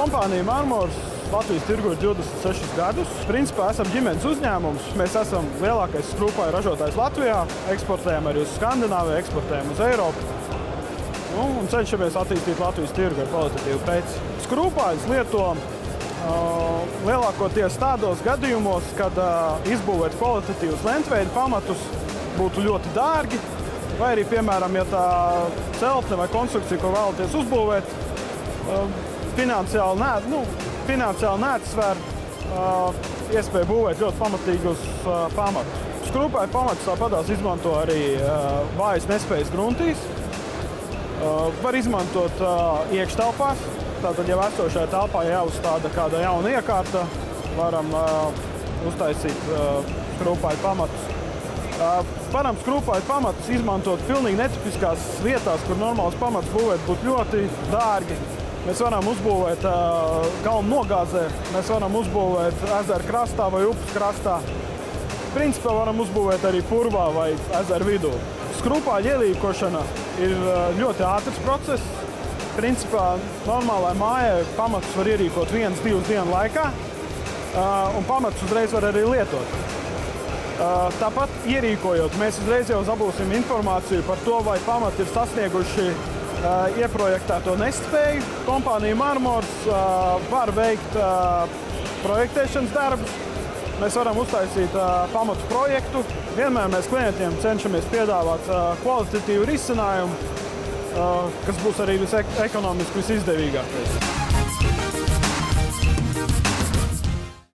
Kompānija Marmors Latvijas tirgu ir 26 gadus. Principā esam ģimenes uzņēmums. Mēs esam lielākais skrūpāju ražotājs Latvijā. Eksportējam arī uz Skandināviju, eksportējam uz Eiropu. Nu, un cenšamies attīstīt Latvijas tirgu ar kvalitatīvu preci. Skrūpājus lieto uh, lielākoties tādos gadījumos, kad uh, izbūvēt kvalitatīvus lentveida pamatus būtu ļoti dārgi, vai arī, piemēram, ja tā celtne vai konstrukcija, ko vēlaties uzbūvēt, uh, finansiāli, nē, nu, finansiāli neatsver uh, iespēju būvēt ļoti pamatīgus uh, pamatus. Skrūpēju pamatus tāpatās izmanto arī uh, vājas nespējas gruntīs. Uh, var izmantot uh, iekštelpās. Tātad, ja esošajā telpā jāuzstāda kāda jauna iekārta, varam uh, uztaisīt uh, skrūpēju pamatus. Uh, varam skrūpēju pamatus izmantot pilnīgi netipiskās vietās, kur normāls pamats būvēt būtu ļoti dārgi. Mēs varam uzbūvēt uh, kalnu nogāzē, mēs varam uzbūvēt ezera krastā vai upes krastā. Principā varam uzbūvēt arī purvā vai ezera vidū. Skrūpāļa ielīkošana ir ļoti ātrs process. Principā normālai mājai pamatus var ierīkot vienas, divas dienu laikā, un pamatus uzreiz var arī lietot. Tāpat ierīkojot, mēs uzreiz jau dabūsim informāciju par to, vai pamati ir sasnieguši ieprojektēto nespēju. Kompānija Marmors var veikt projektēšanas darbus. Mēs varam uztaisīt pamatu projektu. Vienmēr mēs klientiem cenšamies piedāvāt kvalitatīvu risinājumu, kas būs arī visekonomiski visizdevīgākais.